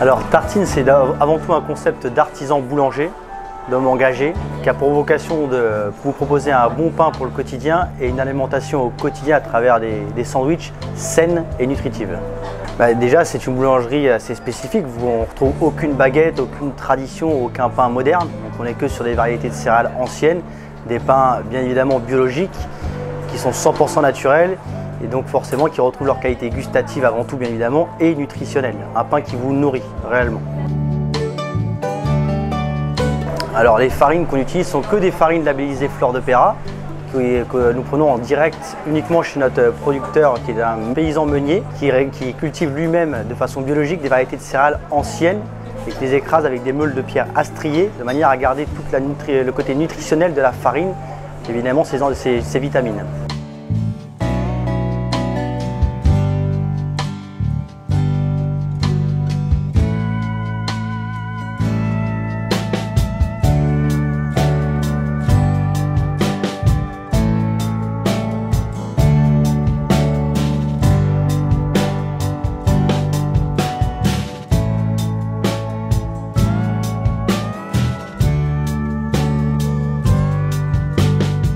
Alors tartine, c'est avant tout un concept d'artisan boulanger, d'homme engagé, qui a pour vocation de vous proposer un bon pain pour le quotidien et une alimentation au quotidien à travers des, sandwichs saines et nutritives. Bah, déjà, c'est une boulangerie assez spécifique. On ne retrouve aucune baguette, aucune tradition, aucun pain moderne. Donc on n'est que sur des variétés de céréales anciennes, des pains bien évidemment biologiques, qui sont 100% naturels et donc forcément qui retrouvent leur qualité gustative avant tout bien évidemment et nutritionnelle. Un pain qui vous nourrit réellement. Alors les farines qu'on utilise sont que des farines labellisées Fleur de Péra que nous prenons en direct uniquement chez notre producteur qui est un paysan meunier qui, cultive lui-même de façon biologique des variétés de céréales anciennes et qui les écrase avec des meules de pierre astriées de manière à garder tout le côté nutritionnel de la farine, évidemment ses vitamines.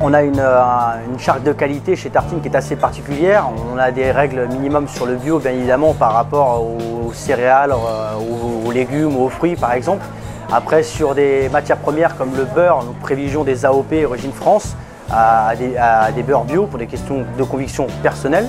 On a euh, une, charte de qualité chez Tartine qui est assez particulière. On a des règles minimum sur le bio, bien évidemment, par rapport aux, céréales, euh, aux, légumes, aux fruits, par exemple. Après, sur des matières premières comme le beurre, nous privilégions des AOP origine France à des, beurres bio pour des questions de conviction personnelle.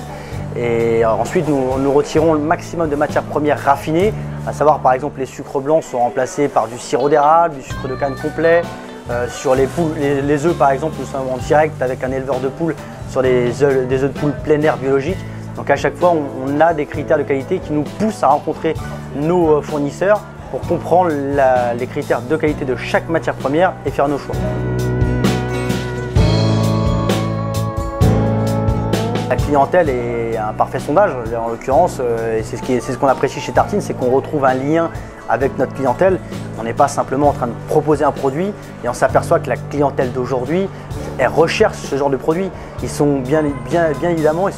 Et ensuite, nous, nous, retirons le maximum de matières premières raffinées, à savoir par exemple les sucres blancs sont remplacés par du sirop d'érable, du sucre de canne complet, euh, sur les, poules, les, œufs par exemple, nous sommes en direct avec un éleveur de poules sur des œufs, de poules plein air biologiques. Donc à chaque fois, on, a des critères de qualité qui nous poussent à rencontrer nos euh, fournisseurs pour comprendre les critères de qualité de chaque matière première et faire nos choix. La clientèle est un parfait sondage, en l'occurrence, euh, et c'est ce qu'on apprécie chez Tartine, c'est qu'on retrouve un lien avec notre clientèle. On n'est pas simplement en train de proposer un produit et on s'aperçoit que la clientèle d'aujourd'hui, elle recherche ce genre de produit. Ils sont bien, évidemment,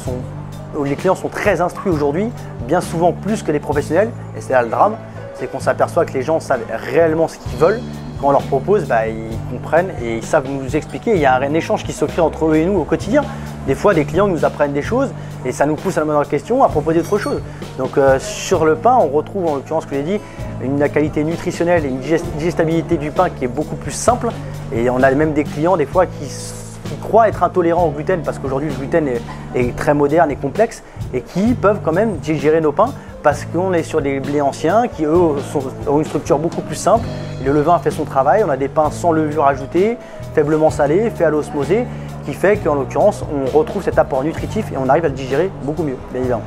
les clients sont très instruits aujourd'hui, bien souvent plus que les professionnels, et c'est là le drame, c'est qu'on s'aperçoit que les gens savent réellement ce qu'ils veulent. Quand on leur propose, bah, ils comprennent et ils savent nous expliquer. Il y a un échange qui se crée entre eux et nous au quotidien. Des fois, des clients nous apprennent des choses et ça nous pousse à la la question à proposer autre chose. Donc euh, sur le pain, on retrouve en l'occurrence ce que j'ai dit, une qualité nutritionnelle et une digestibilité du pain qui est beaucoup plus simple. Et on a même des clients des fois qui, croient être intolérants au gluten parce qu'aujourd'hui le gluten est, très moderne et complexe et qui peuvent quand même digérer nos pains parce qu'on est sur des blés anciens qui eux ont une structure beaucoup plus simple. Le levain fait son travail, on a des pains sans levure ajoutée, faiblement salés, faits à l'osmosée, qui fait qu'en l'occurrence on retrouve cet apport nutritif et on arrive à le digérer beaucoup mieux, bien évidemment.